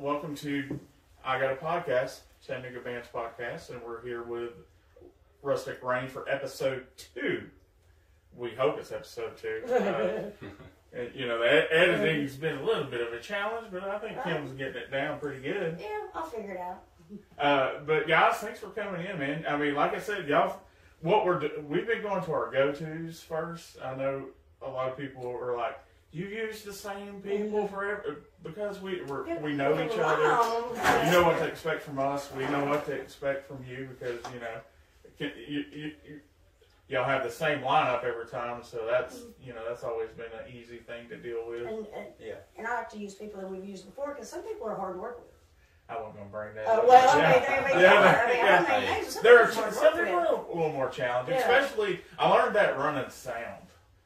welcome to I Got a Podcast, Chattanooga Bands Podcast, and we're here with Rustic Reign for episode two. We hope it's episode two. Uh, and, you know, the ed- editing's been a little bit of a challenge, but I think Kim's getting it down pretty good. Yeah, I'll figure it out. Uh, but guys, thanks for coming in, man. I mean, like I said, y'all, what we're do- we've been going to our go tos first. I know a lot of people are like, you use the same people forever because we we're, we know each other. You know what to expect from us. We know what to expect from you because you know can, you, you, you, y'all have the same lineup every time. So that's you know that's always been an easy thing to deal with. And, and, Yeah. and I like to use people that we've used before because some people are hard to work with. I wasn't gonna bring that. Uh, up. well, Yeah. okay, there we. Yeah, I mean, yeah. I mean, some There are some people are a little more challenging, Yeah. especially I learned that running sound.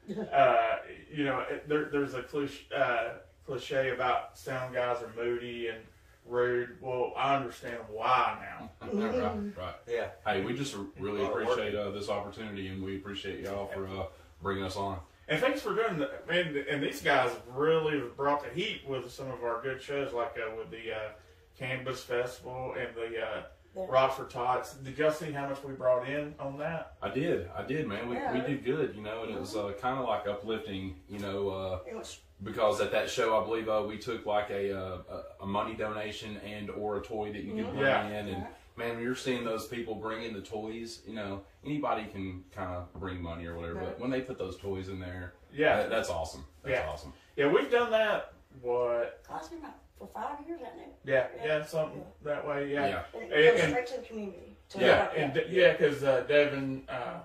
Uh, you know, there, there's a cliche, uh, cliche about sound guys are moody and rude. Well, I understand why now. right, right. Yeah. Hey, we just really A lot of work. appreciate uh, this opportunity, and we appreciate y'all for uh, bringing us on. And thanks for doing that. Man, and these guys really brought the heat with some of our good shows, like uh, with the uh, Cannabis Festival and the uh, Yeah. Rock for Tots. Did y'all see how much we brought in on that? I did, I did, man. We, Yeah. we did good, you know, and it was uh, kind of like uplifting, you know, uh, It was, because at that show, I believe uh, we took like a, uh, a a money donation and or a toy that you could bring Yeah. in, and man, when you're seeing those people bring in the toys, you know, anybody can kind of bring money or whatever, but when they put those toys in there, Yeah. that- that's awesome. That's Yeah. awesome. Yeah, we've done that. What? cost me about for five years, I knew. Yeah, yeah, something that way. Yeah, Yeah. And And- it goes and- straight to the community. To yeah, and yeah, because uh, Devin uh,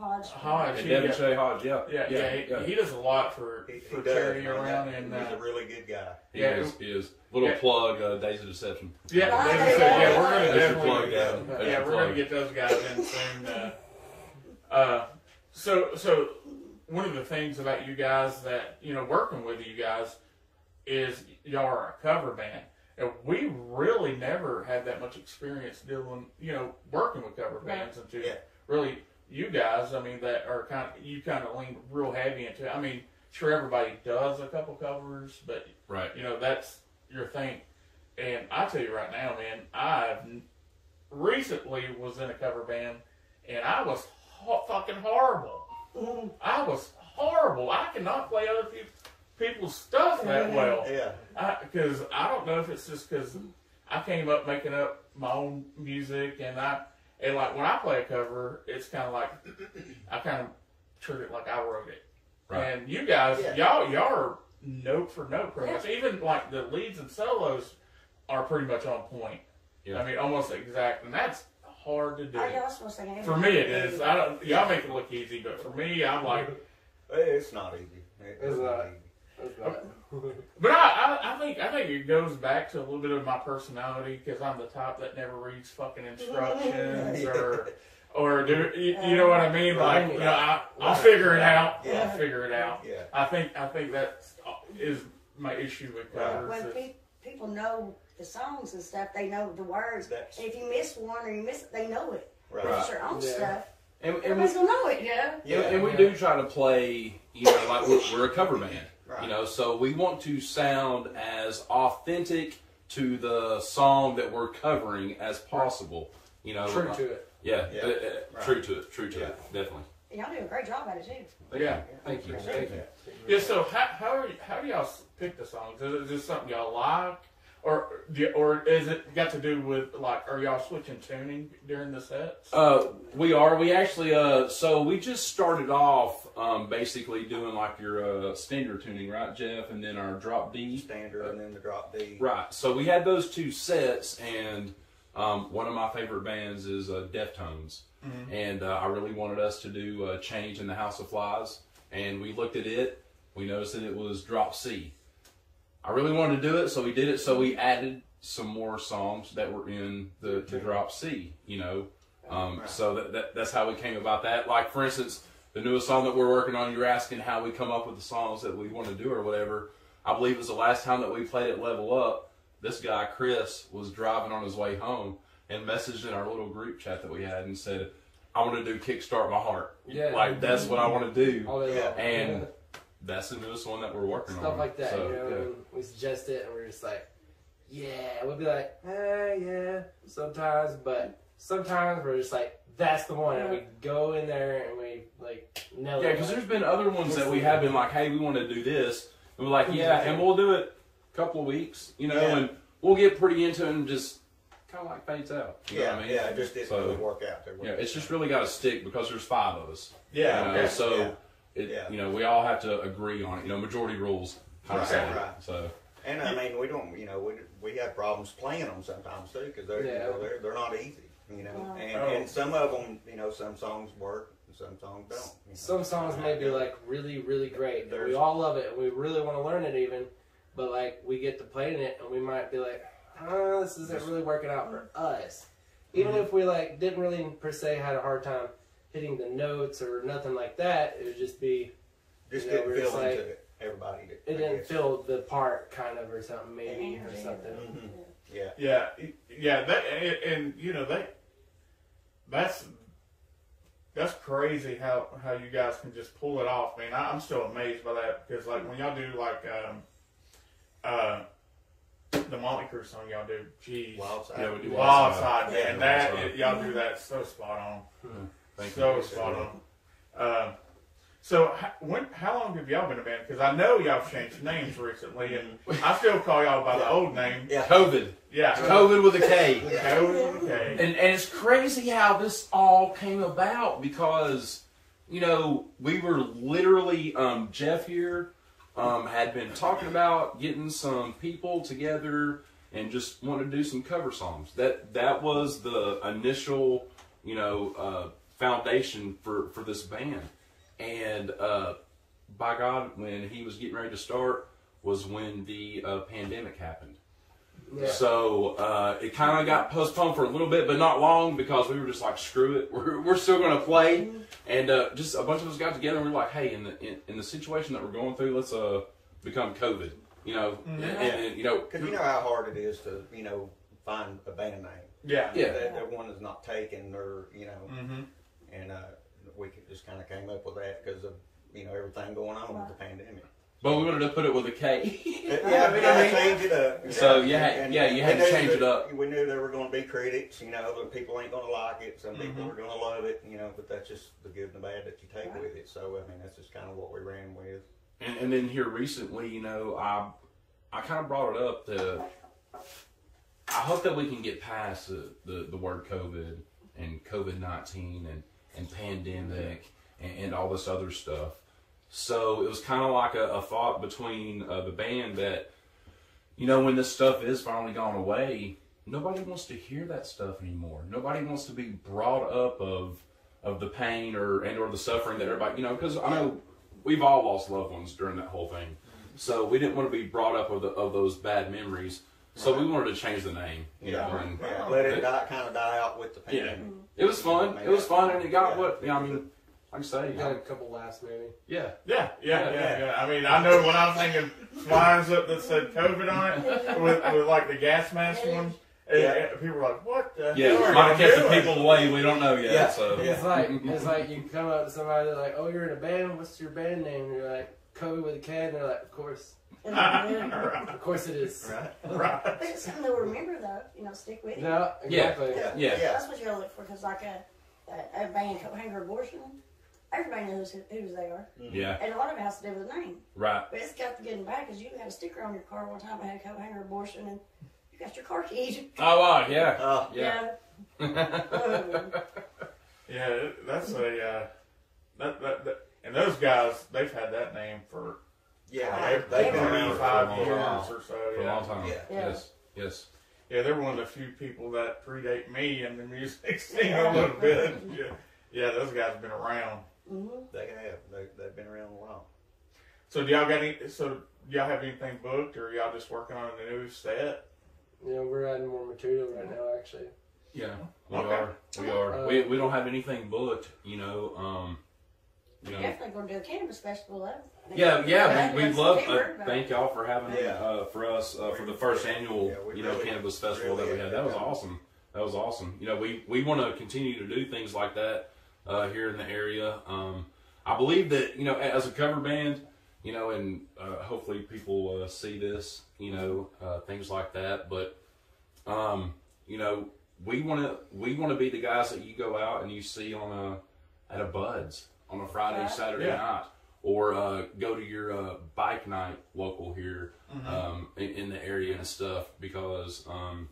Hodge. Hodge, And he, Devin got- Shea Hodge, yeah, yeah, yeah, he, he does a lot for He, he for does, charity man. around, That- and he's uh, a really good guy. He Yeah, is, he is. Little yeah. plug, uh, Days of Deception. yeah, Ah, Devin there you said, go. yeah, we're gonna There's your definitely, plug, Devin. There's yeah, we're gonna get those guys in soon. Uh, uh, so, so one of the things about you guys that you know working with you guys is y'all are a cover band. And we really never had that much experience dealing, you know, working with cover Right. bands until Yeah. really you guys. I mean, that are kind of you kind of lean real heavy into. it. I mean, sure everybody does a couple covers, but Right. you know that's your thing. And I tell you right now, man, I've recently was in a cover band, and I was ho- fucking horrible. Mhm. I was horrible. I cannot play other people people's stuff that well Yeah. because I, don't know if it's just because I came up making up my own music and I and like when I play a cover, it's kind of like I kind of treat it like I wrote it. Right. And you guys, Yeah. y'all, y'all are note for note pretty much. Even like the leads and solos are pretty much on point. Yeah. I mean, almost exact, and that's hard to do. I know, I was to say For me, it is. I don't. Y'all make it look easy, but for me, I'm like. It's not easy. It- It's not not. easy. But I, I, I think I think it goes back to a little bit of my personality because I'm the type that never reads fucking instructions or or do you, you know what I mean? Like you know, I, I'll figure it out. Yeah. I'll figure it out. Yeah. I think I think that uh, is my issue with covers. When pe- people know the songs and stuff, they know the words. That's- And if you miss one or you miss it, they know it. Right. If it's your own Yeah. stuff, And, and, we, gonna know it, you know? yeah, and we Yeah. do try to play, you know, like we're, we're a cover band, Right. you know, so we want to sound as authentic to the song that we're covering as possible. You know, True to it. Yeah, Yeah. uh, uh, Right. true to it, true to Yeah. it, definitely. And y'all do a great job at it too. Thank Yeah. Thank you. Thank you. yeah. So how how are how do y'all pick the songs? Is it just something y'all like, or do or is it got to do with like are y'all switching tuning during the sets? Uh, we are. We actually. Uh, so we just started off um, basically doing like your uh, standard tuning, right, Jeff, and then our drop D. Standard and then the drop D. Right. So we had those two sets, and um, one of my favorite bands is uh, Deftones, and uh, I really wanted us to do uh, "Change in the House of Flies," and we looked at it. We noticed that it was drop C. I really wanted to do it, so we did it. So we added some more songs that were in the, the drop C. You know, um, so that, that that's how we came about that. Like for instance, the newest song that we're working on. You're asking how we come up with the songs that we want to do or whatever. I believe it was the last time that we played at Level Up. This guy Chris was driving on his way home and messaged in our little group chat that we had and said, "I want to do Kickstart My Heart. Yeah. Like that's what I want to do." Day Yeah. And that's the newest one that we're working stuff on. Stuff like that. So, you know, yeah. we suggest it, and we're just like, yeah, we'll be like, eh, yeah, sometimes, but sometimes we're just like, that's the one, and we go in there and we like nail Yeah, it. because there's been other ones that we have been like, hey, we want to do this, and we're like, yeah, and we'll do it a couple of weeks, you know, Yeah. and we'll get pretty into it and just kind of like fades out. You know Yeah, what I mean? yeah, it just didn't So- really work out there. Yeah, it's just really got to stick because there's five of us. Yeah, you know, okay. so Yeah. It, Yeah. you know, we all have to agree on it. You know, majority rules kind Right, say. right. So And I mean, we don't, you know, we we have problems playing them sometimes too because they're you know, they're they're not easy, you know. Wow. And Oh. and some of them, you know, some songs work and some songs don't. you know. Some songs may be like really, really great. and we all love it, and we really want to learn it even. But like we get to playing it, and we might be like, oh, this isn't really working out for us. Even Mm-hmm. if we like didn't really per se had a hard time hitting the notes or nothing like that, it would just be just you know, didn't feel like- into it. Everybody did. it I didn't guess. fill the part kind of or something maybe or Yeah. something. Mhm. Yeah. Yeah, yeah, that and, and you know that that's that's crazy how how you guys can just pull it off, man. I, I'm still amazed by that because like when y'all do like um uh the Mötley Crüe song y'all do, geez, Wild side. Yeah, we do Wild Wild Side, Side. man, Yeah, that Wild Side. y'all do that so spot on, thank so you. spot on. Um, so when how long have y'all been a band? Because I know y'all changed names recently, and I still call y'all by the old name. Yeah. COVID, Yeah, COVID with a K. okay. And, and it's crazy how this all came about because, you know, we were literally, um, Jeff here um, had been talking about getting some people together and just wanted to do some cover songs. That that was the initial, you know, uh, foundation for, for this band. And uh, by God, when he was getting ready to start was when the uh, pandemic happened. Yeah. So uh, it kind of got postponed for a little bit, but not long because we were just like, screw it, we're, we're still going to play. And uh, just a bunch of us got together and we are like, hey, in the in, in the situation that we're going through, let's uh become COVID. You know, and, and, you know, Because you know how hard it is to, you know, find a band name. Yeah, Yeah. That, that one is not taken or, you know, Mm-hmm. And uh, we could just kind of came up with that because of, you know, everything going on with the pandemic. but we wanted to put it with a K. Yeah, we gotta change it up. So, you had- yeah, you had to knew change it up. We knew there were going to be critics, you know, but people ain't going to like it. Some people Mhm. are going to love it, you know, but that's just the good and the bad that you take Right. with it. So, I mean, that's just kind of what we ran with. And, and then here recently, you know, I I kind of brought it up that I hope that we can get past the, the, the word COVID and COVID nineteen and and pandemic and, and all this other stuff. So it was kind of like a, a thought between uh, the band that, you know, when this stuff is finally gone away, nobody wants to hear that stuff anymore. Nobody wants to be brought up of of the pain or and or the suffering that everybody, you know, because I know we've all lost loved ones during that whole thing. So we didn't want to be brought up of, the, of those bad memories. So we wanted to change the name. You Yeah. know, and Yeah, let it die, kind of die out with the Yeah. it was fun. It was fun, and it got Yeah. what I mean. Like I say, We got a couple laughs maybe. yeah. Yeah, yeah, yeah, Yeah. yeah, I mean, I know when I was thinking flyers up that said COVID on it, with, with like the gas mask one, and, Yeah. people were like, "What the Yeah, hell are might have kept the people away. We don't know yet. Yeah. So It's like it's like you come up to somebody they're like, "Oh, you're in a band. What's your band name?" And you're like, "Kobe with a K." And they're like, "Of course, right, of course it is." Right? right. But it's something they'll remember though, you know, stick with it. No, exactly. Yeah. Yeah. That's what you gotta look for, because like a, a, a band, Coat Hanger Abortion, everybody knows who, whose they are. yeah, And a lot of it has to do with the name. right. But it's got to get them back, because you had a sticker on your car one time I had Coat Hanger Abortion, and you got your car keys. Oh wow, yeah, Uh, yeah. Um, Yeah, that's a uh, that, that that and those guys they've had that name for yeah, they've, they've been around for a five long years time. or so. For a Yeah. long time. Yeah. Yeah. Yes, yes. yeah, they're one of the few people that predate me in the music scene a little bit. Yeah, yeah, those guys have been around. mhm. They have. They, they've been around a while. So do y'all got any? So do y'all have anything booked, or y'all just working on a new set? Yeah, we're adding more material right now, actually. Yeah, we Okay. are. We are. Uh, we, we don't have anything booked. You know. Um. You know. Definitely going to do a cannabis festival though. Yeah, yeah, we, That's we love. Uh, thank y'all for having Yeah. uh, for us uh, for the first annual Yeah, you know really- cannabis festival really that we had. That was had- awesome. That was awesome. You know, we we want to continue to do things like that uh, here in the area. Um, I believe that you know as a cover band, you know, and uh, hopefully people uh, see this, you know, uh, things like that. But, um, you know, we want to we want to be the guys that you go out and you see on a at a Buds on a Friday, Right. Saturday Yeah. night, or uh, go to your uh, bike night local here Mm-hmm. um, in, in the area and stuff because um,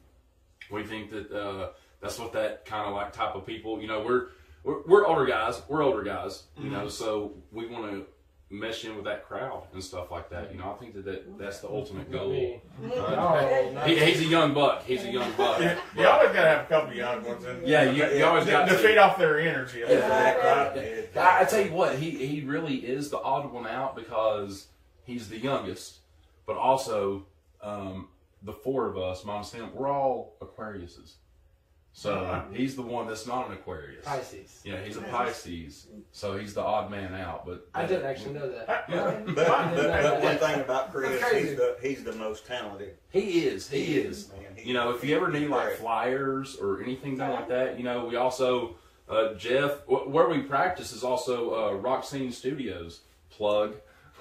we think that uh, that's what that kind of like type of people. You know, we're we're, we're older guys. We're older guys. You know, so we want to mesh in with that crowd and stuff like that. You know, I think that, that that's the ultimate goal. Me. Oh, he, he's a young buck. He's a young buck. You, you always gotta have a couple of young ones in Yeah, you, you always got to to. feed off their energy. Exactly. I, I tell you what, he, he really is the odd one out because he's the youngest, but also um, the four of us, minus him, we're all Aquariuses. So Uh-huh. he's the one that's not an Aquarius. Pisces. Yeah, he's a Pisces, so he's the odd man out. But I didn't actually know that. Yeah. But, but, but one thing about Chris, he's the, he's the most talented. He is. He is. Man, he- You know, if you ever need like flyers or anything done like that, you know, we also uh, Jeff wh- where we practice is also uh, Rock Scene Studios plug.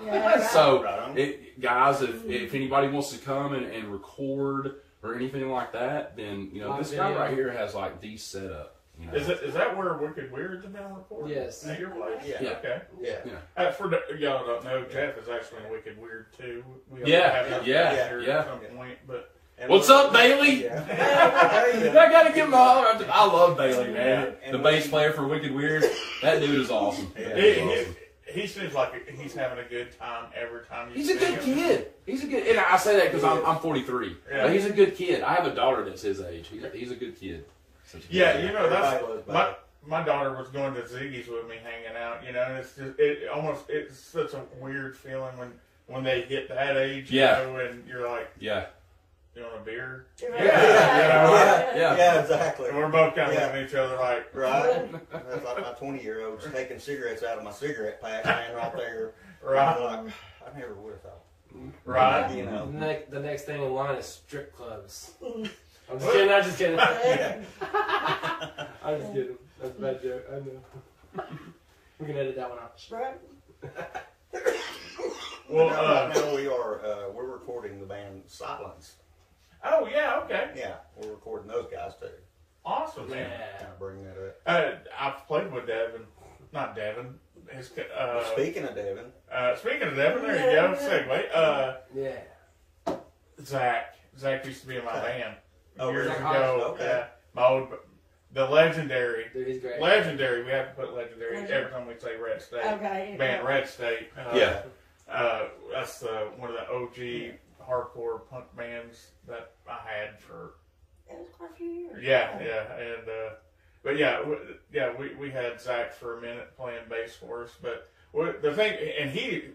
Yeah, so, Right it, guys, if, if anybody wants to come and, and record or anything like that, then you know Live this guy right here has like the setup. You know? Is it is that where Wicked Weirds have been recorded? Yes. At your place? Yeah. Yeah. Okay. Yeah. Uh, for the, y'all don't know, Jeff is actually in Wicked Weird too. We hope Yeah, have him yeah, yeah. At some point, but And What's up, Bailey? Yeah. I gotta give him a holler. I love Bailey, man. And the bass player for Wicked Weird. That dude is awesome. Yeah. That he, dude is awesome. He, he seems like he's having a good time every time you He's a see good him. kid. He's a good, and I say that because I'm, I'm 43. Yeah. But he's a good kid. I have a daughter that's his age. He's, he's a good kid. Such a good Yeah, kid. you know that's Everybody loves my my daughter was going to Ziggy's with me, hanging out. You know, and it's just it almost it's such a weird feeling when when they hit that age. Yeah. You know, and you're like, yeah, you want a beer? Yeah. Yeah. Yeah, Yeah. yeah, exactly. And we're both kind of Yeah. looking at each other like, Right? That's like my 20 year old's taking cigarettes out of my cigarette pack, man, right there. right, I'm like, I never would have thought. right. You The, know. next, the next thing in line is strip clubs. I'm just kidding. I'm just kidding. I'm just kidding. That's a bad joke. I know. we can edit that one out. Right. Well, now, uh, right now we are uh, we're recording the band Silence. Oh yeah, okay, Yeah, we're recording those guys too. awesome, man. Yeah. Kind of bring that up. Uh, I've played with Devin, not Devin. His, uh, Speaking of Devin, uh, speaking of Devin, there you go. Segue. Uh, Yeah. Zach. Zach used to be in my band Oh, years Zach ago. Hodge, okay. Yeah, my old, the legendary, Dude, he's great. legendary. We have to put legendary every time we say Red State. Okay. Band Red State. Uh, Yeah. Uh, that's uh, one of the OG hardcore punk bands that I had for It was quite a few years. Yeah, yeah, and uh, but yeah, w- yeah, we, we had Zach for a minute playing bass for us, but what- the thing, and he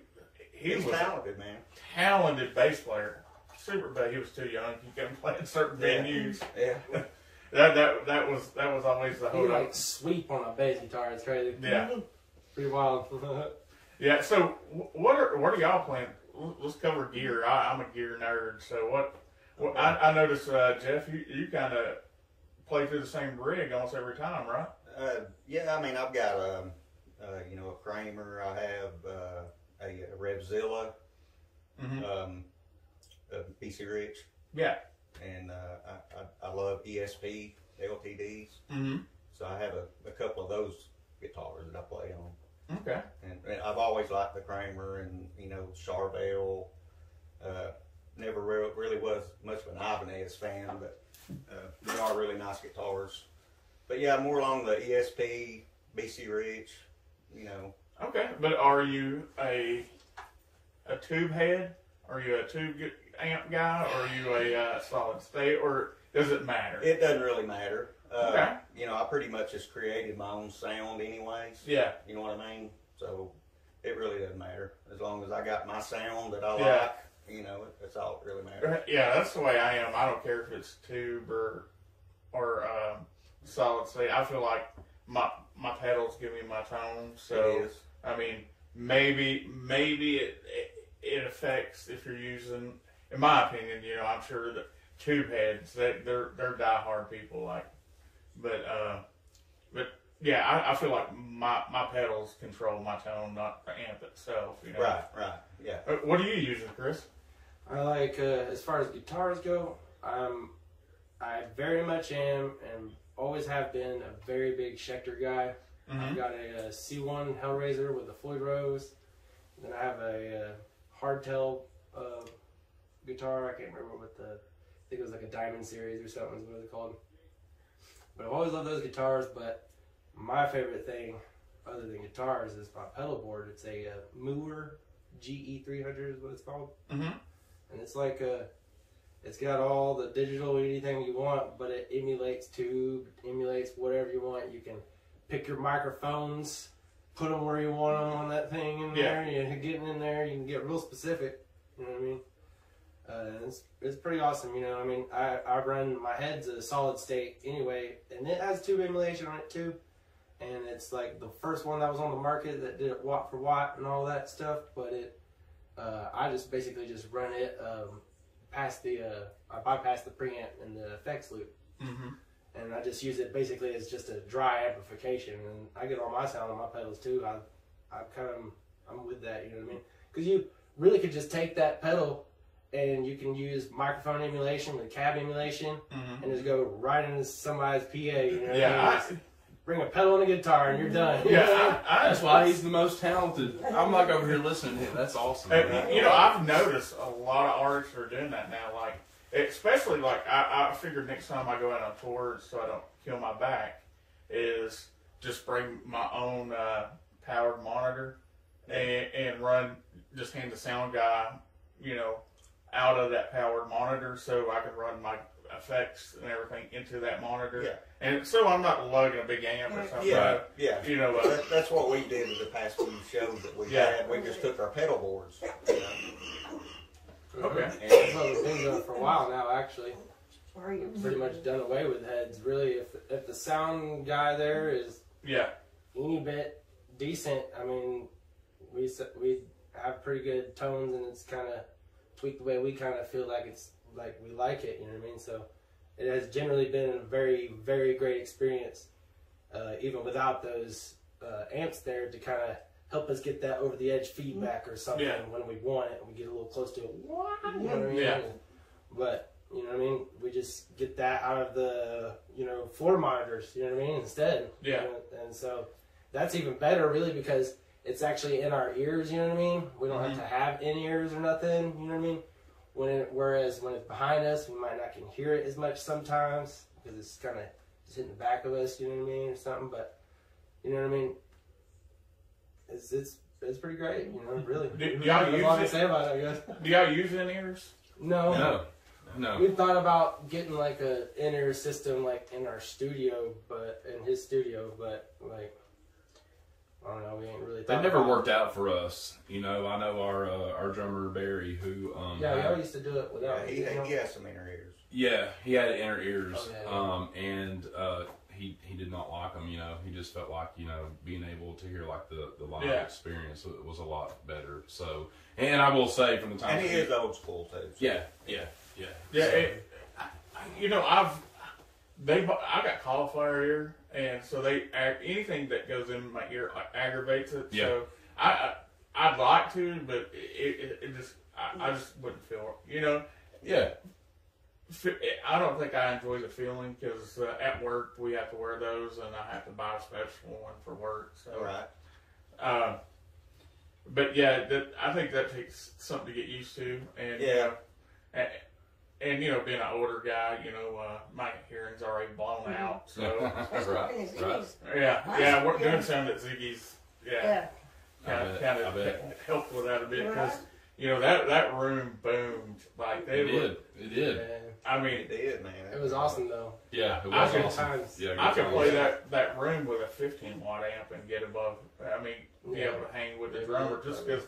he he's was talented, man. talented bass player, super, but he was too young. He couldn't play in certain Yeah. venues. Yeah. That that that was that was always the He whole. can like sweep on a bass guitar. It's crazy. yeah, Pretty wild. yeah. So what are what are y'all playing? Let's cover gear. I, I'm a gear nerd, so what? Well, I, I noticed, uh, Jeff, you, you kind of play through the same rig almost every time, right? Uh, yeah, I mean, I've got um, uh, you know, a Kramer. I have uh, a, a Revzilla, Mm-hmm. um, a BC Rich, Yeah. and uh, I, I, I love ESP LTDs. Mm-hmm. So I have a, a couple of those guitars that I play on. Okay. And, and I've always liked the Kramer and you know Charvel. Uh, never re- really was much of an Ibanez fan, but uh, they are really nice guitars. But yeah, more along the ESP, BC Rich. You know, Okay, but are you a a tube head? Are you a tube amp guy? Or are you a uh, solid state? Or does it matter? it doesn't really matter. Uh, Okay. You know, I pretty much just created my own sound, anyways. yeah, You know what I mean? So it really doesn't matter as long as I got my sound that I Yeah. like. You know, that's all that really matters. yeah. That's the way I am. I don't care if it's tube or or um, solid state. I feel like my my pedals give me my tone. So it is. I mean, maybe maybe it, it it affects if you're using. In my opinion, you know, I'm sure that tube heads they they're they're diehard people like, but uh, but yeah, I, I feel like my my pedals control my tone, not the amp itself. You know? Right, right, yeah. Uh, What are you using, Chris? I like uh, as far as guitars go. I'm I very much am and always have been a very big Schecter guy. I've Mm-hmm. got a, uh C1 Hellraiser with a Floyd Rose. Then I have a uh, hardtail uh, guitar. I can't remember what the. I think it was like a Diamond Series or something. Is what it's called. But I've always loved those guitars. But my favorite thing, other than guitars, is my pedal board. It's a uh, Mooer GE300 is what it's called, Mm-hmm. and it's like a. It's got all the digital anything you want, but it emulates tube, emulates whatever you want. You can pick your microphones, put them where you want them on that thing in there. You're getting in there, you can get real specific. You know what I mean? Uh, it's, it's pretty awesome. You know, I mean, I, I run my head's a solid state anyway, and it has tube emulation on it too. And it's like the first one that was on the market that did it watt for watt and all that stuff. But it, uh, I just basically just run it um, past the, uh, I bypass the preamp and the effects loop Mm-hmm. and I just use it basically as just a dry amplification. And I get all my sound on my pedals too. I, I kind of, I'm with that. You know what I mean? Because you really could just take that pedal, and you can use microphone emulation with cab emulation, Mm-hmm. and just go right into somebody's PA. You know? Yeah, I I, mean? Bring a pedal and a guitar, and you're done. You know I yeah. I, I, That's why he's the most talented. I'm like over here listening to him. That's awesome. Uh, you know, I've noticed a lot of artists are doing that now. Like, especially like I, I figured next time I go out on tour, so I don't kill my back, is just bring my own uh, powered monitor and, and run. Just hand the sound guy, you know, out of that powered monitor, so I can run my effects and everything into that monitor. Yeah. And so I'm not lugging a big amp or something. Yeah, yeah. You know, uh, That, that's what we did in the past few shows that we Yeah. had. We just took our pedal boards. You know, okay. That's what we've been doing for a while now, actually. Are you? Pretty much done away with heads. Really, if if the sound guy there is Yeah. any bit decent. I mean, we we have pretty good tones, and it's kind of tweaked the way we kind of feel like it's like we like it. You know what I mean? So it has generally been a very very great experience, uh, even without those uh, amps there to kind of help us get that over the edge feedback or something Yeah. when we want it. We get a little close to it. You know what I mean? Yeah. But you know what I mean? We just get that out of the you know floor monitors. You know what I mean? Instead. You Yeah. know, and so that's even better, really, because it's actually in our ears. You know what I mean? We don't have to mm-hmm. have in ears or nothing. You know what I mean? When it, whereas when it's behind us, we might not can hear it as much sometimes because it's kind of just hitting the back of us. You know what I mean, or something. But you know what I mean? It's it's it's pretty great. You know, really. Do- do y'all use all I can it? say about it, I guess. Do y'all use in ears? No. no, no. We thought about getting like a inner system like in our studio, but in his studio, but like I don't know, we ain't really. That thought never about it. worked out for us. You know, I know our uh, our drummer Barry, who um, Yeah, we had- all used to do it without. yeah, he, you know? he has some inner ears. yeah, he had inner ears, Oh, yeah, yeah. um, and uh, he he did not like them. You know, he just felt like you know being able to hear like the the live Yeah. experience was a lot better. So, and I will say from the time And he is old school too. so- yeah, yeah, yeah, Yeah, So- it, I, I- you know, I've they I got cauliflower ear, and so they anything that goes in my ear aggravates it. Yeah. So I, I I'd like to, but it it, it just I, I just wouldn't feel. You know, yeah, I don't think I enjoy the feeling because uh, at work we have to wear those, and I have to buy a special one for work. So All right. Um, but yeah, that, I think that takes something to get used to, and you Yeah. know, and, and you know, being an older guy, you know, uh, my hearing's already blown Mhm. out. So That's right, working right. yeah, yeah, we're Yeah. doing some at Ziggy's. Yeah, Yeah. Kind of kind of helped with that a bit Right. because you know that that room boomed like they it were. did, it did. Yeah. I mean, it did, man. It was awesome though. Yeah, it I was could- awesome. times. Yeah, I good could play that that room with a 15 watt amp and get above. I mean, be able to hang with the Yeah, drummer just because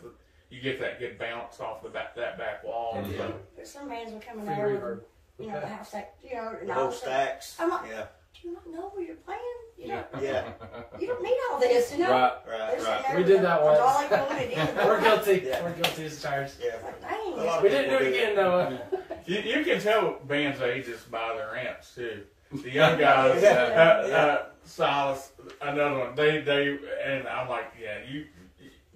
you get that good bounce off the back that back wall. Mhm. Yeah. There's some bands will come in there with, you know, the house that, you know, and The all whole of a sudden, stacks. I'm like- yeah, do you not know where you're playing? You Yeah. don't, yeah, you don't need all this, you know? Right. Right, sitting right. We did that once. hydraulic fluid in the We're guilty. Yeah. We're guilty as charged. Yeah. Like, dang. A lot of We didn't do it again, Noah. You, you can tell bands' ages by their amps too. the young guys, Yeah. uh, Yeah. uh, Silas, another one. They they and I'm like, yeah, you, you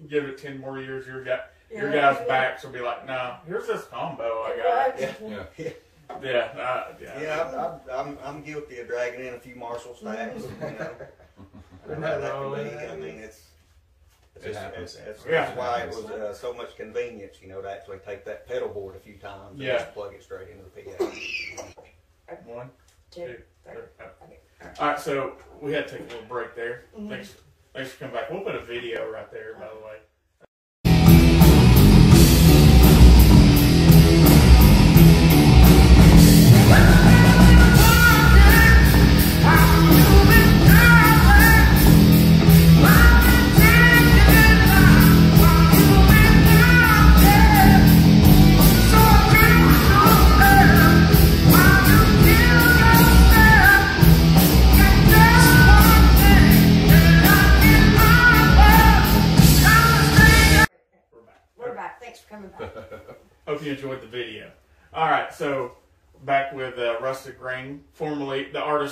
give it ten more years, your guy, your Yeah. guys' backs will be like, no, here's this combo I got. Right. Yeah. Yeah, uh, yeah. Yeah, I'm, I'm, I'm guilty of dragging in a few Marshall stacks. You know, There's I know that wrong can be. I mean, it's. It's, It just, happens. it's, it's, Yeah. that's why it was uh, so much convenience, you know, to actually take that pedal board a few times and Yeah. just plug it straight into the PA. One, Two, two, three. three. oh. Okay. All right, so we had to take a little break there. Mhm. Thanks, thanks for coming back. We'll put a video right there, by the way.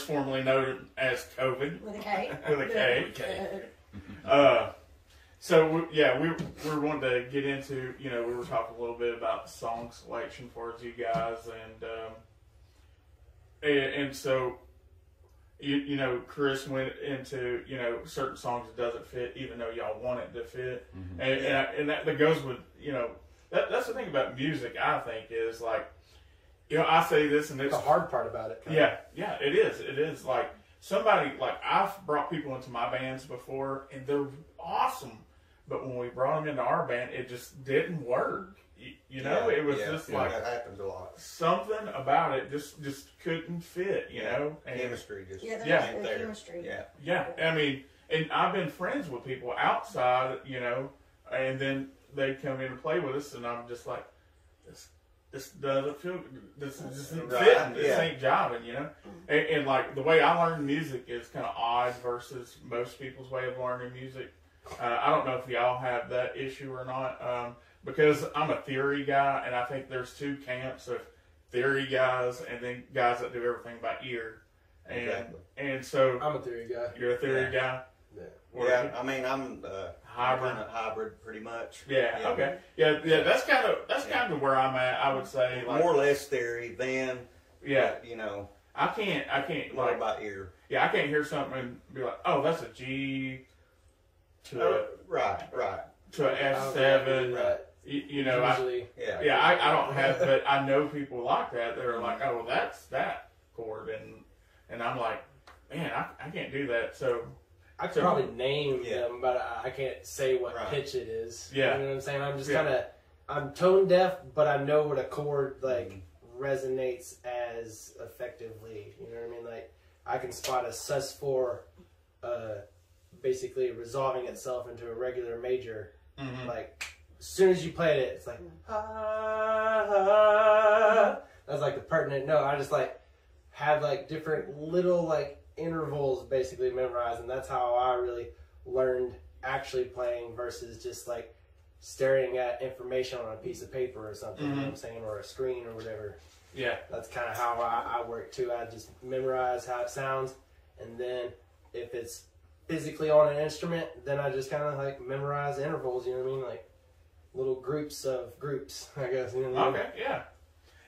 Formerly formerly known as COVID With a K. with a K. K. Uh, so we, yeah, we we were wanting to get into you know we were talking a little bit about song selection for you guys and um, and, and so you you know Chris went into you know certain songs that doesn't fit even though y'all want it to fit Mhm. and and, I, and that, that goes with you know that that's the thing about music I think is like you know I say this and it's the hard part about it. yeah, yeah, it is. It is like somebody like I've brought people into my bands before, and they're awesome. But when we brought them into our band, it just didn't work. You, you know, Yeah, it was yeah, just yeah, like that happens a lot. something about it just just couldn't fit. You Yeah. know, and Chemistry just Yeah, there's Yeah. the there. chemistry. Yeah, yeah, I mean, and I've been friends with people outside, you know, and then they come in and play with us, and I'm just like, this, this doesn't feel, this isn't Right, fitting, this yeah. ain't jiving, you know. And, and like the way I learn music is kind of odd versus most people's way of learning music. Uh, I don't know if y'all have that issue or not, um, because I'm a theory guy, and I think there's two camps of theory guys and then guys that do everything by ear. And Exactly. and so I'm a theory guy. you're a theory guy. Yeah. Yeah. I mean, I'm uh, Hybrid. kind of hybrid, pretty much. Yeah, Yeah. Okay. Yeah. Yeah. That's kind of that's Yeah. kind of where I'm at. I would say. Like, More or less theory than, Yeah. you know, I can't. I can't. more Like. by ear. Yeah. I can't hear something and be like, oh, that's a G. To a, Uh, right, right. to an F seven. Right. You, you know. I, Usually, Yeah. yeah. I, I don't have, but I know people like that. They're like, oh, well, that's that chord, and and I'm like, man, I, I can't do that. So I could probably name Yeah. them, but I, I can't say what Right. pitch it is. Yeah. You know what I'm saying? I'm just Yeah. kind of, I'm tone deaf, but I know what a chord like Mhm. resonates as effectively. You know what I mean? Like I can spot a sus four, uh, basically resolving itself into a regular major. mhm. Like as soon as you played it, it's like ah, that's like the pertinent note. I just like have like different little like intervals basically memorized, and that's how I really learned actually playing versus just like staring at information on a piece of paper or something. You know what I'm mm-hmm. saying, or a screen or whatever. yeah. That's kind of how I, I work too. I just memorize how it sounds, and then if it's physically on an instrument, then I just kind of like memorize intervals. You know what I mean? Like little groups of groups. I guess. You know what I mean? Okay. Yeah.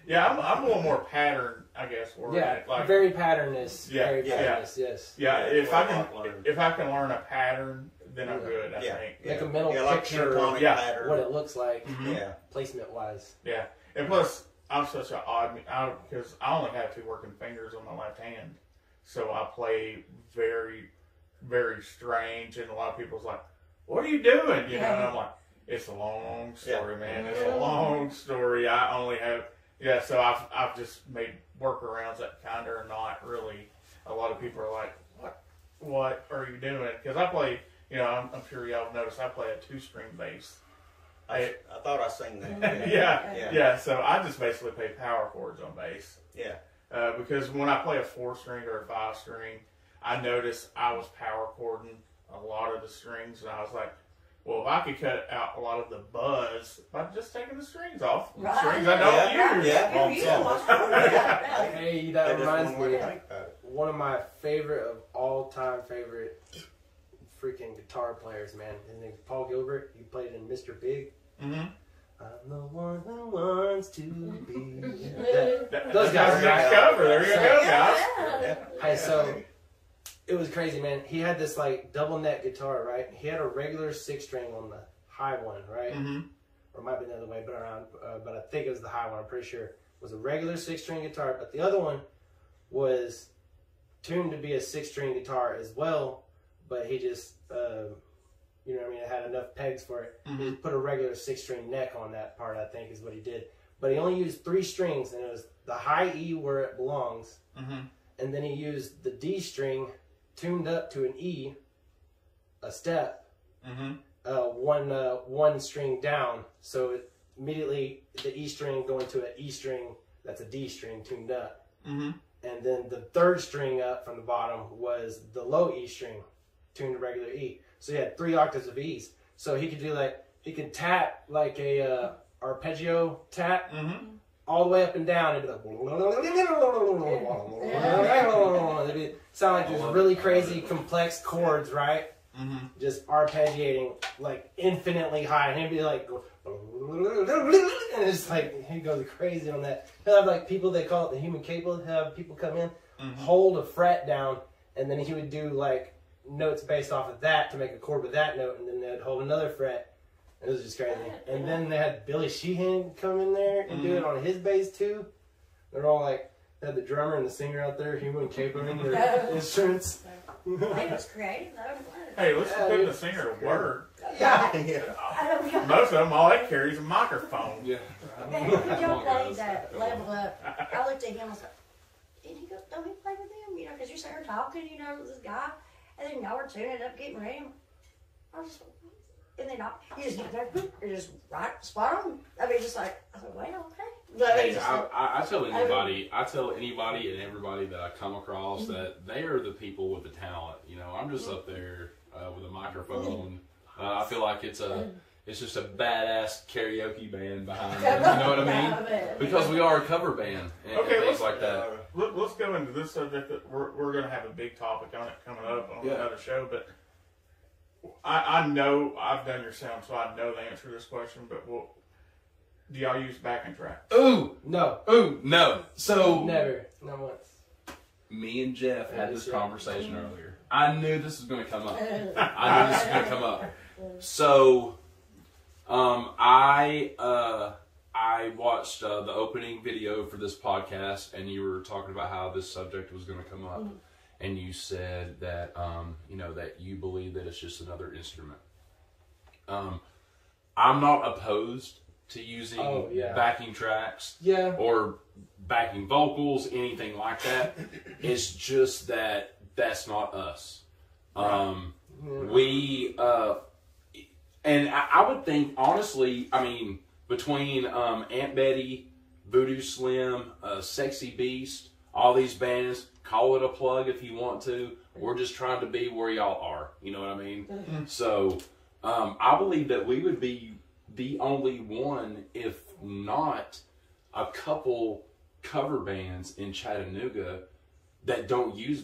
Yeah. I'm I'm a little more pattern, I guess. Yeah, oriented. Like very patternist. Yeah, very yeah. patternist. Yes. Yeah, Yeah, if I can if I can learn a pattern, then I'm Yeah. good. I Yeah. think. yeah. Like a mental yeah, like picture of Yeah. pattern. What it looks like, Mhm. Yeah. placement wise. Yeah, and plus I'm such an odd because I only have two working fingers on my left hand, so I play very, very strange, and a lot of people's like, "What are you doing?" You know, and I'm like, "It's a long story, man. It's a long story. I only have yeah." So I've I've just made workarounds that kind of are not really. A lot of people are like, "What? What are you doing?" Because I play. You know, I'm, I'm sure y'all have noticed I play a two string bass. I, I thought I sang that. Yeah, Yeah. yeah. So I just basically play power chords on bass. Yeah. Uh, because when I play a four string or a five string, I noticed I was power chording a lot of the strings, and I was like, well, if I could cut out a lot of the buzz by just taking the strings off, Right. strings I don't Yeah, use yeah. on You songs. want- yeah, yeah. Hey, That that just reminds one me. to think one of my favorite of all time favorite freaking guitar players, man. His name's Paul Gilbert. He played in Mr. Big. Mm-hmm. I'm the one who wants to be. That- That, Those guys a are nice cover. There you go, guys. Yeah. Hey, so it was crazy, man. He had this like double neck guitar, right? He had a regular six string on the high one, right? Mm-hmm. Or it might be the other way, but around. Uh, but I think it was the high one. I'm pretty sure it was a regular six string guitar, but the other one was tuned to be a six string guitar as well. But he just, um, you know, what I mean, it had enough pegs for it. He Mhm. just put a regular six string neck on that part. I think is what he did. But he only used three strings, and it was the high E where it belongs Mm-hmm. and then he used the D string tuned up to an E, a step, Mm-hmm. uh, one uh, one string down. So it, immediately the E string going to an E string that's a D string tuned up, Mm-hmm. and then the third string up from the bottom was the low E string tuned to regular E. So he had three octaves of E's. So he could do like he could tap like a uh, arpeggio tap Mm-hmm. All the way up and down and be like, it'd be, sound like just really crazy complex chords, right? Mm-hmm. Just arpeggiating like infinitely high, and he'd be like, and it's like he goes crazy on that. He'll have like people they call it the human cable. He'll have people come in, Mm-hmm. hold a fret down, and then he would do like notes based off of that to make a chord with that note, and then they'd hold another fret. It was just crazy. And then they had Billy Sheehan come in there and do it mm-hmm. on his bass too. They're all like, they had the drummer and the singer out there, human cabling mm-hmm. their instruments. He was creative though. Hey, let's Yeah, put the dude. singer to work. Yeah. yeah. I don't know. Most of them, all they carry is a microphone. Yeah. Man, when Come Joe played that level up, I looked at him and was like, did he go, don't he play with them? You know, because you're sitting there talking, you know, with this guy, and then y'all were tuning up, getting ready. I was just, and then I, he just get there, boop, and just right, spot on. I mean, just like, I said, wait, okay. But Hey, he just, I, I, I tell anybody, I tell anybody and everybody that I come across mm-hmm. that they are the people with the talent. You know, I'm just mm-hmm. up there uh, with a microphone. Mm-hmm. Uh, I feel like it's a, it's just a badass karaoke band behind. me. You know what I mean? Because we are a cover band and, and Okay, things let's- like that. Uh, let, let's go into this subject that we're, we're going to have a big topic on it coming up on Yeah. another show. But I, I know I've done your sound, so I know the answer to this question. But we'll, do y'all use backing track? Ooh, No, ooh, no. So never. Not once. me and Jeff had this conversation earlier. I knew this was going to come up. I knew this was going to come up. So, um, I uh, I watched uh, the opening video for this podcast, and you were talking about how this subject was going to come up, and you said that um, you know that you believe that it's just another instrument. Um, I'm not opposed to using Oh, yeah. backing tracks Yeah. or backing vocals, anything like that. It's just that that's not us. Um, we uh, and I, I would think honestly, I mean, between um, Aunt Betty, Voodoo Slim, uh, Sexy Beast, all these bands, call it a plug if you want to. We're just trying to be where y'all are. You know what I mean? So um, I believe that we would be the only one, if not a couple cover bands in Chattanooga that don't use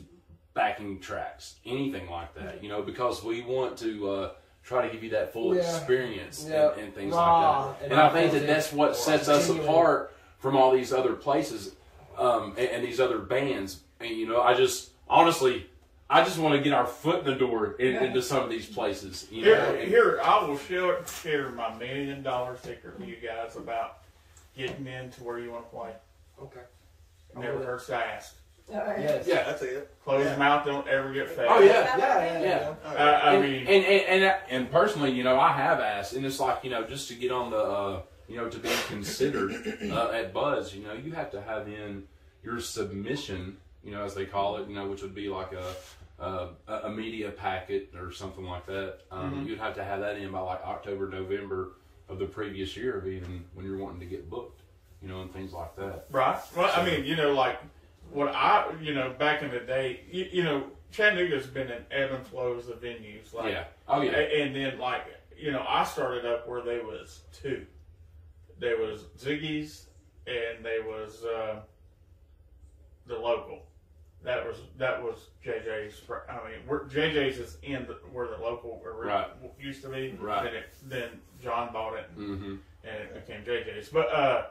backing tracks, anything like that, you know, because we want to uh, try to give you that full Yeah. experience Yeah. and, and things Raw like that. and And I think that that's what sets us apart from all these other places um, and, and these other bands. And, you know, I just, honestly, I just want to get our foot in the door in, into some of these places. You know, Here, and- here, I will share, share my million dollar secret with you guys about getting into where you want to play. Okay. Never hurts to ask. Yes. Yeah. That's it. Close Yeah. your mouth, don't ever get fed. Oh, yeah. Yeah, yeah, Yeah. yeah. Uh. I and, mean, and, and, and, and personally, you know, I have asked, and it's like, you know, just to get on the, uh, you know, to be considered uh, at Buzz, you know, you have to have in your submission, you know, as they call it, you know, which would be like a, a, a media packet or something like that. Um, Mhm. You'd have to have that in by like October, November of the previous year of even when you're wanting to get booked, you know, and things like that. Right. Well, I mean, you know, like what I, you know, back in the day, you, you know, Chattanooga's been in ebb and flows of venues. Like, yeah. Oh, yeah. And then, like, you know, I started up where there was two. There was Ziggy's, and there was uh, the local. That was that was JJ's. fr- I mean, we're, JJ's is in the, where the local ori- Right. used to be. Right. Then, it, then John bought it, Mm-hmm. and it became JJ's. But uh,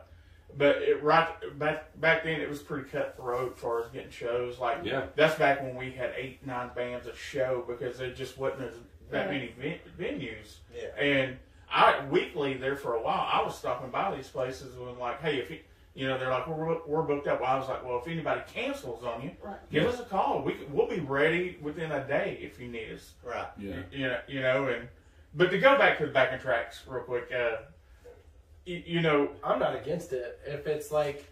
but it right back back then it was pretty cutthroat as far as getting shows. Like Yeah. that's back when we had eight nine bands a show because there just wasn't as, that Yeah. many ven- venues. Yeah. And I weekly there for a while, I was stopping by these places and like, hey, if you, you know, they're like, we're, we're booked up. Well, I was like, well, if anybody cancels on you, Right. give us a call. We can, we'll be ready within a day if you need us. Right. Yeah. You know, you know, and but to go back to the backing tracks real quick, uh, you, you know, I'm not against it if it's like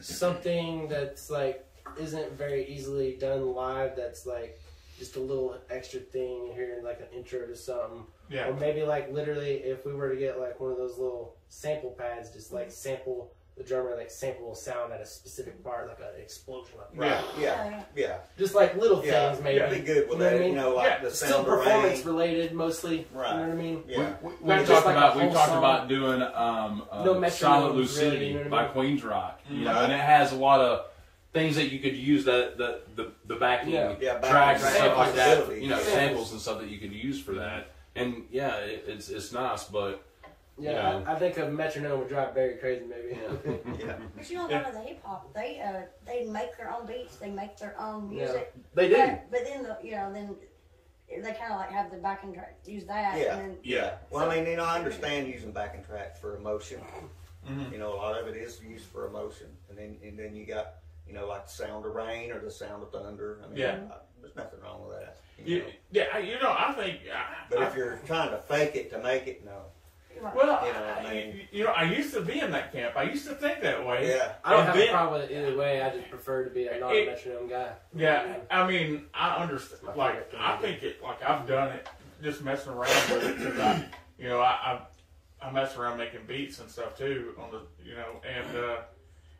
something that's like isn't very easily done live. That's like just a little extra thing here, like an intro to something, yeah, or maybe like literally if we were to get like one of those little sample pads, just like sample the drummer, like sample a sound at a specific part, like an explosion, like, Right. Yeah. Yeah. Yeah. just like little Yeah. things maybe. I'd be good with You know what I that. mean? You know, like Yeah. the Still sound of performance rain. related mostly. Right. You know what I mean? Yeah. We, we, we just talked like a about we whole talked song. about doing um, uh, No metronomes, Silent really, Lucidity you know what I by mean? Queensrÿche. You know, Right. and it has a lot of things that you could use that the the, the backing Yeah. Yeah, backing tracks and stuff like that. You know, Yeah. samples and stuff that you could use for that. And yeah, it, it's it's nice, but Yeah, Yeah. I, I think a metronome would drive Barry crazy, maybe. Yeah. But you know, a lot of the hip hop, they uh, they make their own beats, they make their own music. Yeah. music. they do. But, but then the you know then they kind of like have the backing track, use that. Yeah. And then, Yeah. Well, I mean, you know, I understand using backing tracks for emotion. Mhm. You know, a lot of it is used for emotion, and then and then you got you know like the sound of rain or the sound of thunder. I mean, Yeah. I, there's nothing wrong with that. You You, know? yeah, I- you know, I think. I, But I, if you're trying to fake it to make it, no. Right. well, you know, I, I mean- you, you know, I used to be in that camp. I used to think that way. Yeah. I don't And have then- a problem with it either way. I just prefer to be a non It- metronome guy. Yeah, I mean, I understand. My Like, I think it. Like, I've done it, just messing around with it because I, you know, I, I, I mess around making beats and stuff too on the, you know, and uh,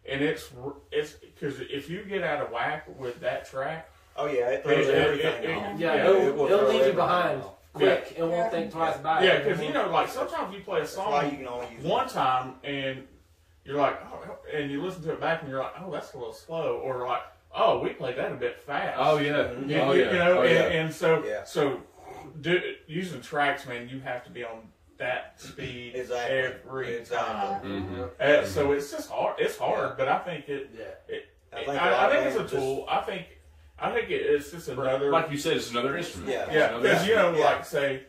and it's it's because if you get out of whack with that track, Oh yeah, it throws It- it- everything it- off. Yeah, Yeah, it'll, it will it'll leave you behind off. Quick and won't Yeah. think twice about it. yeah, because you know, like sometimes you play a That's why you song can only use one time and you're like, oh, and you listen to it back and you're like, oh, that's a little slow, or like, oh, we played that a bit fast. Oh yeah. Mhm. You, oh yeah. you know, oh, and, yeah. and so Yeah. so do, using tracks, man, you have to be on that speed Exactly. every Exactly. time. Mhm. Uh, so it's just hard. It's hard, but I think it. Yeah. I I think think, a I, I think it's a bands just- tool. I think I think it, it's just another. like you said, it's another instrument. Yeah. Yeah, because you know, Yeah. like say,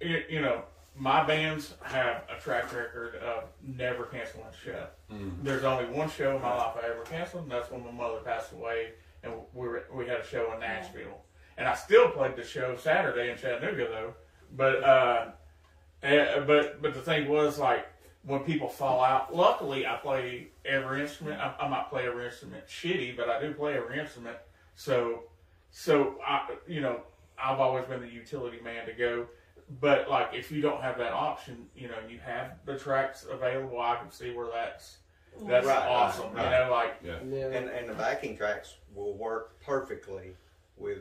you, you know, my bands have a track record of never canceling a show. Mhm. There's only one show in my life I ever canceled, and that's when my mother passed away, and we were, we had a show in Nashville, and I still played the show Saturday in Chattanooga though. But uh, eh, but but the thing was like when people fall out. Luckily, I play every instrument. I, I might play every instrument shitty, but I do play every instrument. So so I you know I've always been the utility man to go. But like if you don't have that option, you know, you have the tracks available. I can see where that's that's Right, right, awesome. right. You know, like Yeah. And and the backing tracks will work perfectly with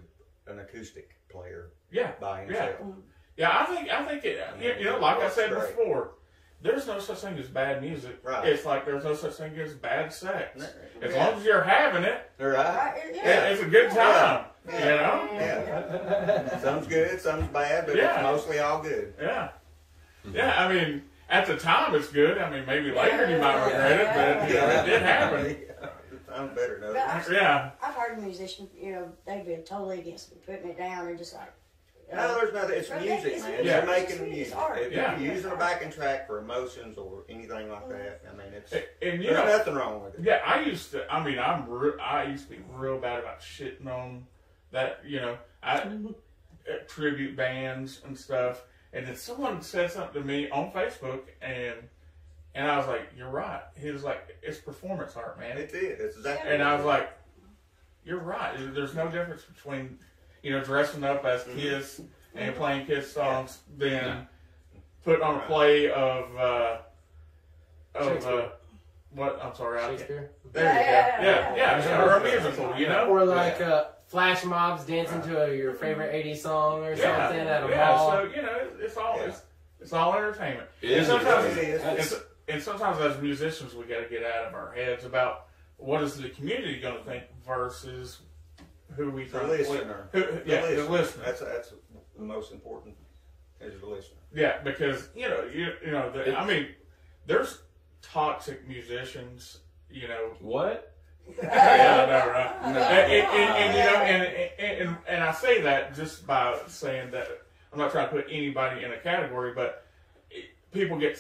an acoustic player yeah, by Yeah. himself. yeah. I think I think it. You, you know, like I said great. before, there's no such thing as bad music. Right. It's like there's no such thing as bad sex. As Yeah. long as you're having it, Right? Right, it- yeah. it's a good time. Yeah. You know. Yeah. Some's good, some's bad, but Yeah. it's mostly all good. Yeah. Yeah. I mean, at the time it's good. I mean, maybe later you might regret it, but you know, it did happen. I'm better know. But I- Yeah. I've heard musicians, you know, they've been totally against me putting it down and just like. You No, there's nothing. It's music, it's man. Yeah. You're making It's music. art. If Yeah. you're using a backing track for emotions or anything like that, I mean, it's And, and you there's know, nothing wrong with it. Yeah, I used to. I mean, I'm. Re- I used to be real bad about shitting on that. You know, I uh, tribute bands and stuff. And then someone said something to me on Facebook, and and I was like, "You're right." He was like, "It's performance art, man." It is. It's exactly. And I was like, "You're right. There's no difference between you know dressing up as Kiss and playing Kiss songs than Yeah. putting on a play of uh, of uh, what? I'm sorry, I can't. Shakespeare. There you go. Yeah, Yeah, yeah, yeah, yeah. or a musical, you know? Or like uh, flash mobs dancing to a, your favorite 80s song or Yeah, something at a yeah. mall. So you know, it's, it's all Yeah. it's, it's all entertainment. It and is sometimes, It is. and, and sometimes as musicians, we got to get out of our heads about what is the community going to think versus who we The trying listener. Who, who- The yeah, listener. the listener. That's that's the most important is the listener. Yeah, because you know, you you know, the, I mean, there's toxic musicians. You know, What? yeah, I know, right? And, and, and, and, you know, and, and and and I say that just by saying that I'm not trying to put anybody in a category, but it, people get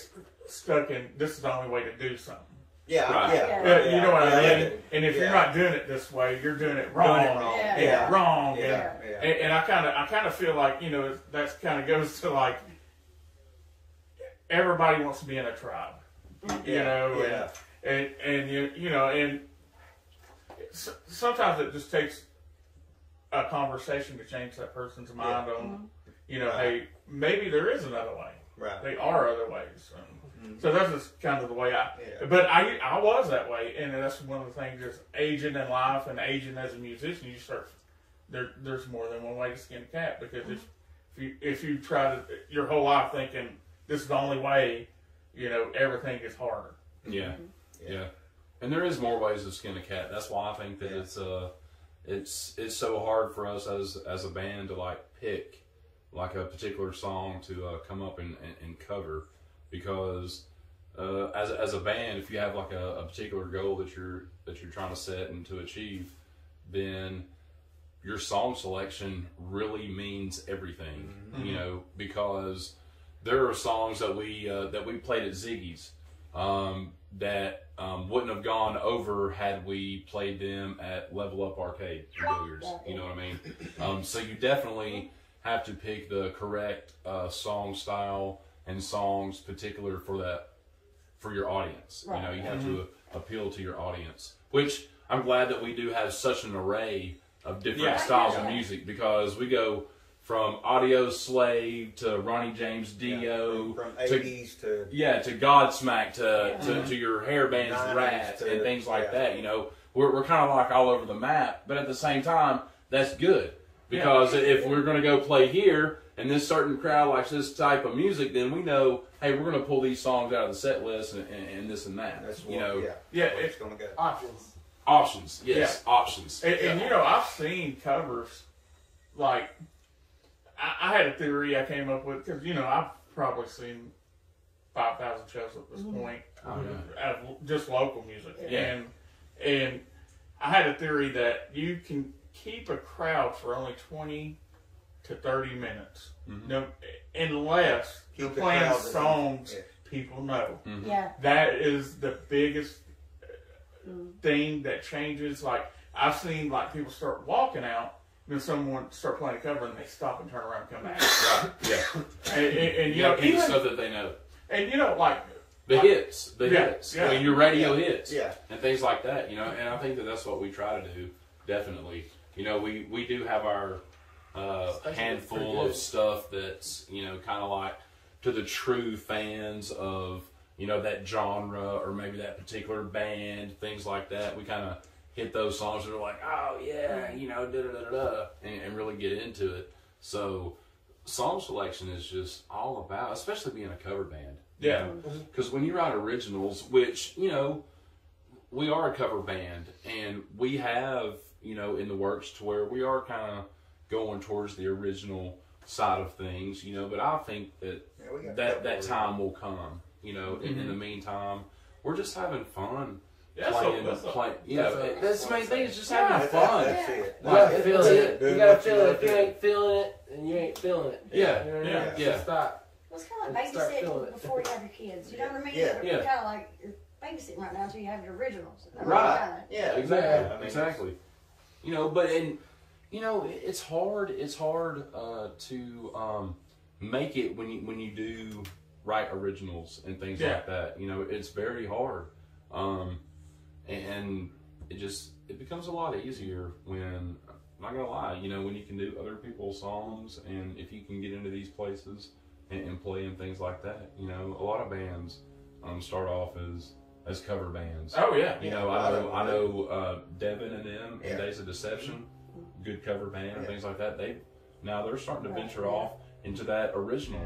stuck in this is the only way to do something. Yeah, Right. yeah, Uh, you know what yeah, I mean? And if you're not doing it this way, you're doing it wrong. Doing it wrong. Yeah. Yeah, Yeah. wrong. Yeah, And, yeah. and, and I kind of, I kind of feel like you know that kind of goes to like everybody wants to be in a tribe, you Yeah, know, yeah. and and, and you you know, and sometimes it just takes a conversation to change that person's mind on, you know, Right. hey, maybe there is another way. Right. They are other ways. Um, So that's just kind of the way I. Yeah. But I I was that way, and that's one of the things. Just aging in life and aging as a musician, you start there. There's more than one way to skin a cat because if you if you try to your whole life thinking this is the only way, you know everything is harder. Yeah. Yeah. yeah, And there is more ways to skin a cat. That's why I think that Yeah. it's uh, it's it's so hard for us as as a band to like pick like a particular song to uh, come up and, and, and cover because uh, as a- as a band, if you have like a, a particular goal that you're that you're trying to set and to achieve, then your song selection really means everything. You know, because there are songs that we uh, that we played at Ziggy's um, that um, wouldn't have gone over had we played them at Level Up Arcade in Billiards. You know what I mean? Um, so you definitely have to pick the correct uh, song style and songs particular for that for your audience. You know, you have to mm-hmm. appeal to your audience. Which I'm glad that we do have such an array of different Yeah. styles of music because we go from Audioslave to Ronnie James Dio from eighties to yeah, to Godsmack, to, to, to your hair bands, 90s Ratt, and things like yeah. that. You know, we're, we're kind of like all over the map, but at the same time, that's good because if we're going to go play here and this certain crowd likes this type of music, then we know, hey, we're going to pull these songs out of the set list and, and, and this and that. that's you what, know, yeah, Yeah, that's where it- it's gonna go. Options. options. Yes, options. And, and you know, I've seen covers like I, I had a theory I came up with because you know I've probably seen five thousand shows at this mm-hmm. point, Oh, yeah. out of just local music, Yeah. and and I had a theory that you can keep a crowd for only twenty to thirty minutes, Mhm. no, unless Keep you're playing songs Yeah. people know. Mm-hmm. Yeah. That is the biggest uh, mm. thing that changes. Like I've seen, like people start walking out, and then someone start playing a cover, and they stop and turn around and come back. Right. Yeah. and, and, and you You know, got to even, stuff that they know. and you know, like The hits, the Yeah, hits. yeah. I mean, your radio Yeah, hits, yeah. and things like that. You know, and I think that that's what we try to do. Definitely, you know, we we do have our uh, handful of stuff that's you know kind of like to the true fans of you know that genre or maybe that particular band, things like that. We kind of hit those songs that are like, oh yeah, you know, da da da da, da and, and really get into it. So, song selection is just all about, especially being a cover band. you Yeah. know? Because when you write originals, which, you know, we are a cover band and we have, you know, in the works to where we are kind of going towards the original side of things, you know, but I think that Yeah, we got a that, that time will come, you know, in, in the mm-hmm. meantime, we're just having fun Yeah, that's playing, a- that's a- you know, that's that's the main thing, it's just having That- that- fun. That's it. You gotta Like, feel That's it. You gotta feel love it. If you doing. ain't feeling it, then you ain't feeling it. Yeah, You know what I mean? yeah, It's yeah. just not- Well, it's kind of like Start feeling babysitting before you have your kids. You know what I mean? Yeah. Yeah. Kind of like you're babysitting right now until you have your originals. Right. kinda. Yeah, exactly I mean, exactly you know but and you know it's hard it's hard uh, to um, make it when you when you do write originals and things Yeah. like that. You know it's very hard. Um, and it just it becomes a lot easier when I'm not gonna lie you know when you can do other people's songs and if you can get into these places and, and play and things like that you know a lot of bands um, start off as as cover bands. Oh yeah, you Yeah, know, a I lot know, of I know, uh, Devin and them in Yeah. Days of Deception, good cover band and things like that. They now they're starting to venture off into that original.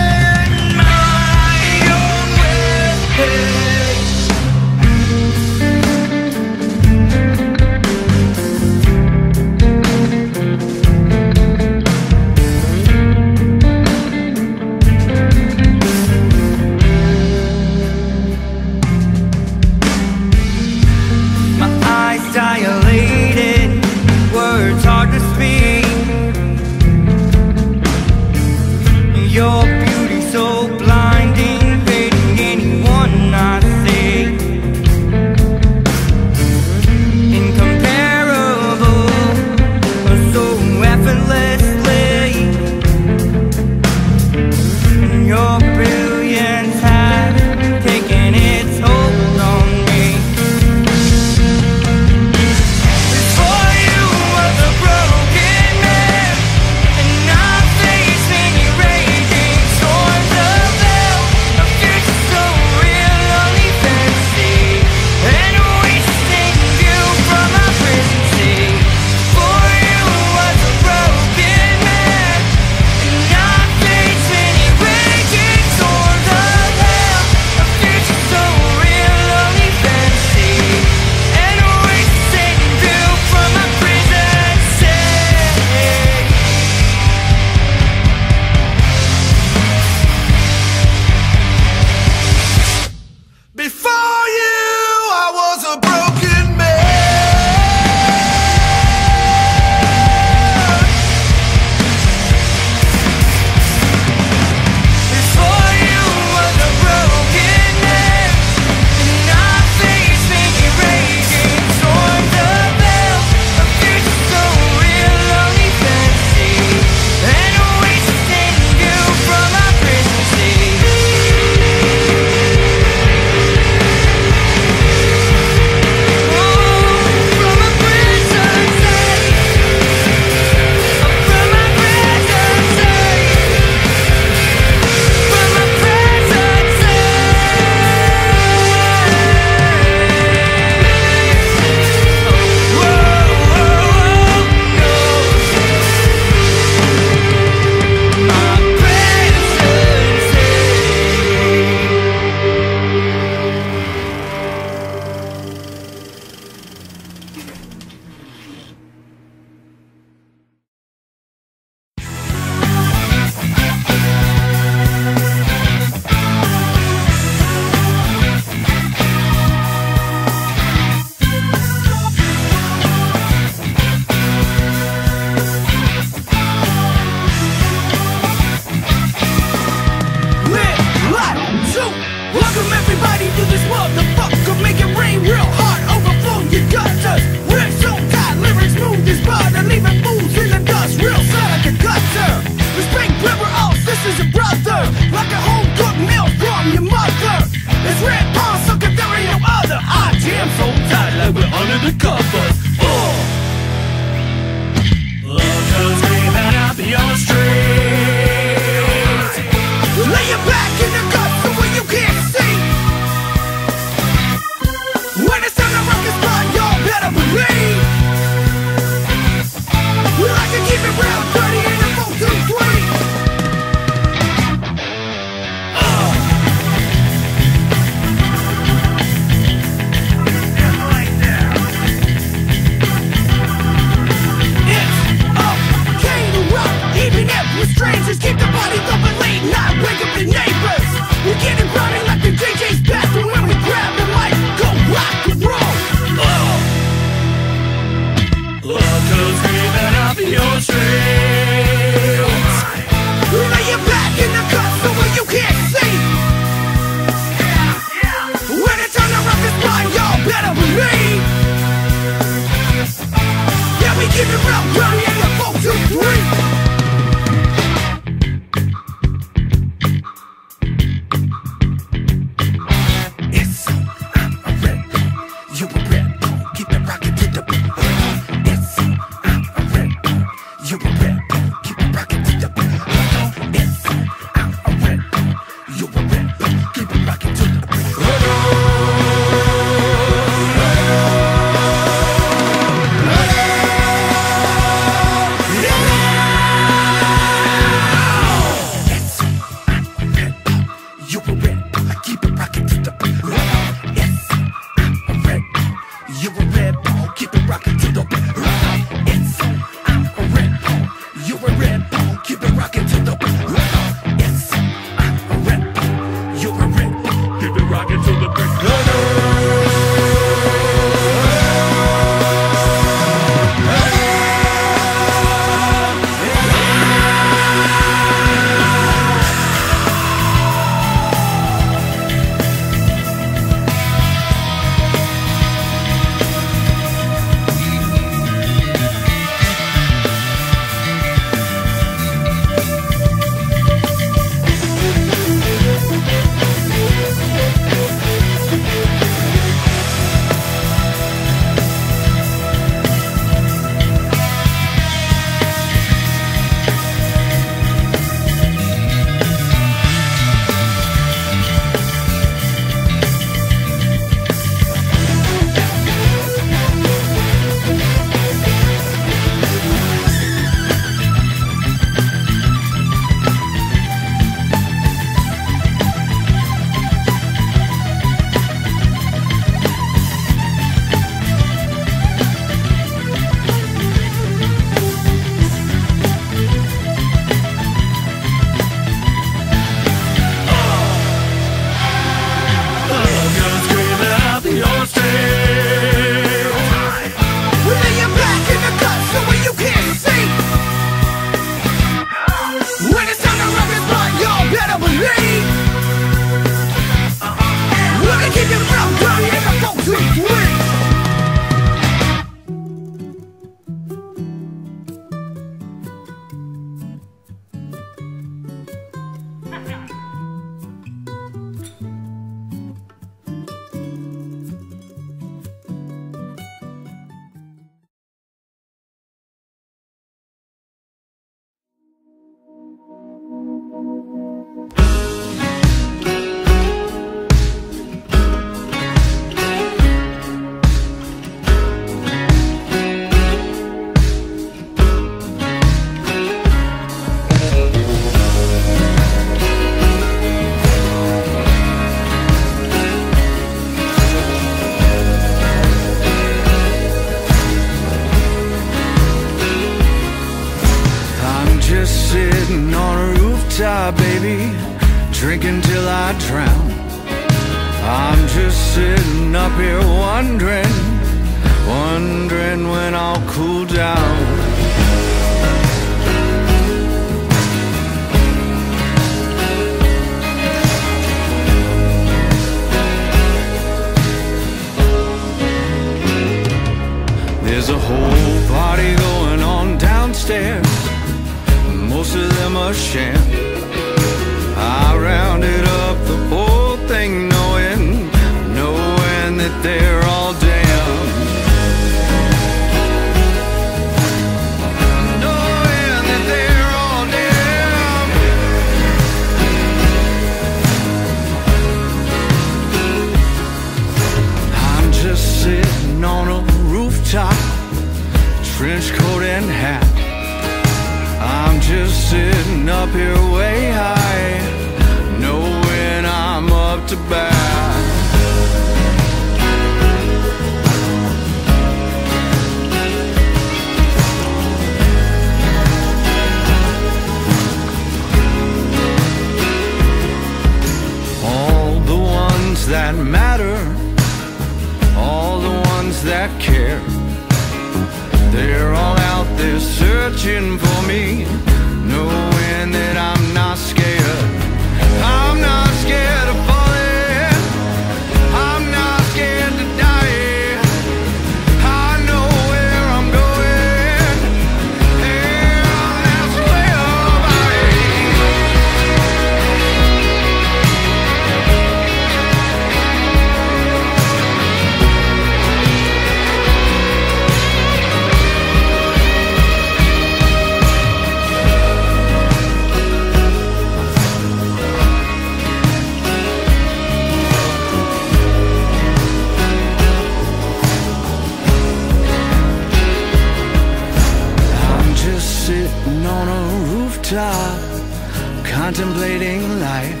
Contemplating life.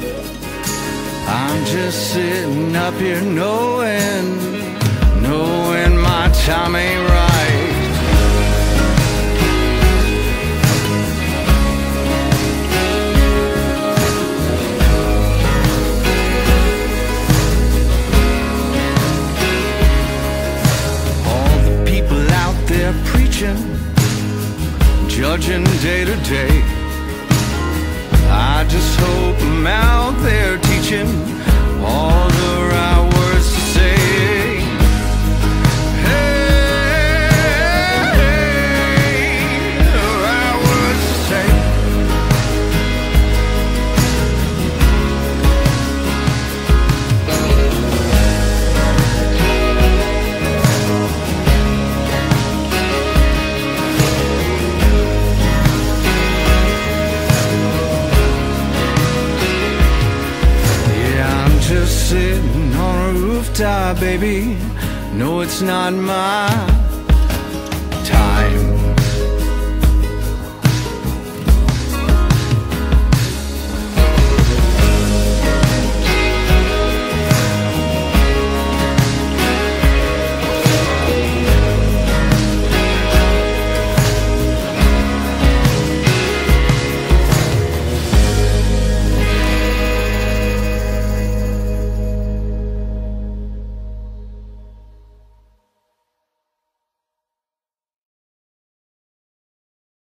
I'm just sitting up here knowing, knowing my time ain't right. All the people out there preaching, judging day to day. I just hope I'm out there teaching all the right rooftop, baby. No, it's not my